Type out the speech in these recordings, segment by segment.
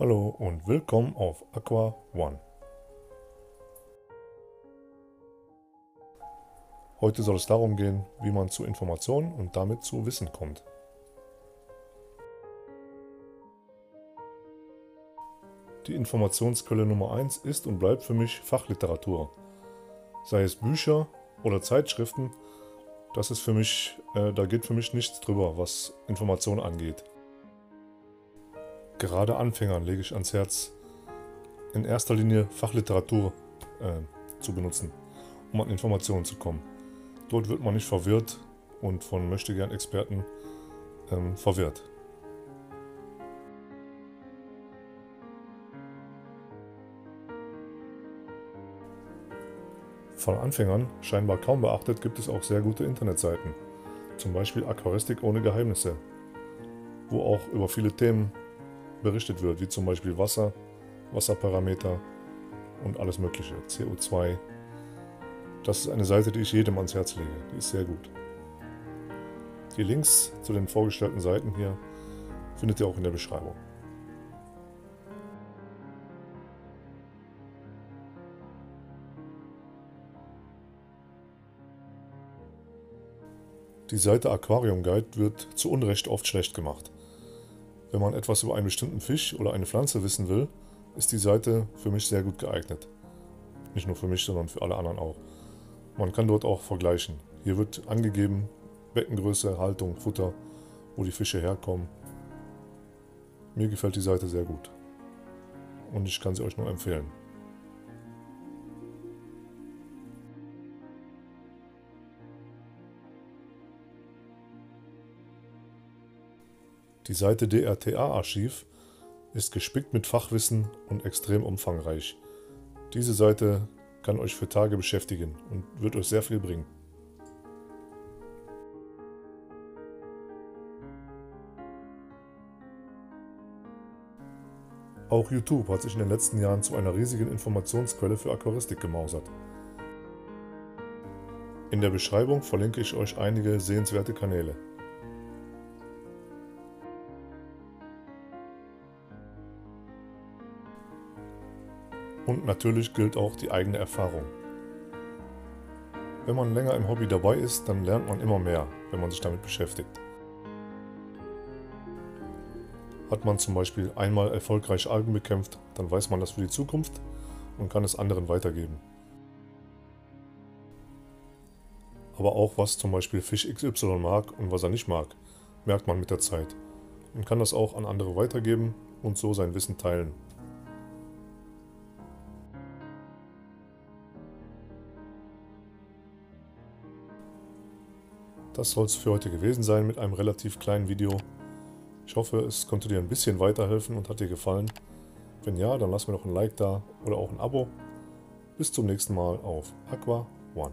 Hallo und willkommen auf Aqua One. Heute soll es darum gehen, wie man zu Informationen und damit zu Wissen kommt. Die Informationsquelle Nummer 1 ist und bleibt für mich Fachliteratur. Sei es Bücher oder Zeitschriften, das ist für mich, äh, da geht für mich nichts drüber, was Informationen angeht. Gerade Anfängern lege ich ans Herz, in erster Linie Fachliteratur äh, zu benutzen, um an Informationen zu kommen. Dort wird man nicht verwirrt und von möchtegern Experten ähm, verwirrt. Von Anfängern scheinbar kaum beachtet gibt es auch sehr gute Internetseiten, zum Beispiel Aquaristik ohne Geheimnisse, wo auch über viele Themen berichtet wird, wie zum Beispiel Wasser, Wasserparameter und alles Mögliche, CO2. Das ist eine Seite, die ich jedem ans Herz lege, die ist sehr gut. Die Links zu den vorgestellten Seiten hier findet ihr auch in der Beschreibung. Die Seite Aquarium Guide wird zu Unrecht oft schlecht gemacht. Wenn man etwas über einen bestimmten Fisch oder eine Pflanze wissen will, ist die Seite für mich sehr gut geeignet. Nicht nur für mich, sondern für alle anderen auch. Man kann dort auch vergleichen. Hier wird angegeben Beckengröße, Haltung, Futter, wo die Fische herkommen. Mir gefällt die Seite sehr gut. Und ich kann sie euch nur empfehlen. Die Seite DRTA-Archiv ist gespickt mit Fachwissen und extrem umfangreich. Diese Seite kann euch für Tage beschäftigen und wird euch sehr viel bringen. Auch YouTube hat sich in den letzten Jahren zu einer riesigen Informationsquelle für Aquaristik gemausert. In der Beschreibung verlinke ich euch einige sehenswerte Kanäle. Und natürlich gilt auch die eigene Erfahrung. Wenn man länger im Hobby dabei ist, dann lernt man immer mehr, wenn man sich damit beschäftigt. Hat man zum Beispiel einmal erfolgreich Algen bekämpft, dann weiß man das für die Zukunft und kann es anderen weitergeben. Aber auch was zum Beispiel Fisch XY mag und was er nicht mag, merkt man mit der Zeit und kann das auch an andere weitergeben und so sein Wissen teilen. Das soll es für heute gewesen sein mit einem relativ kleinen Video. Ich hoffe, es konnte dir ein bisschen weiterhelfen und hat dir gefallen. Wenn ja, dann lass mir doch ein Like da oder auch ein Abo. Bis zum nächsten Mal auf Aqua One.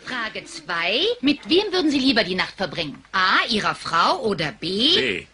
Frage 2. Mit wem würden Sie lieber die Nacht verbringen? A. Ihrer Frau oder B. B.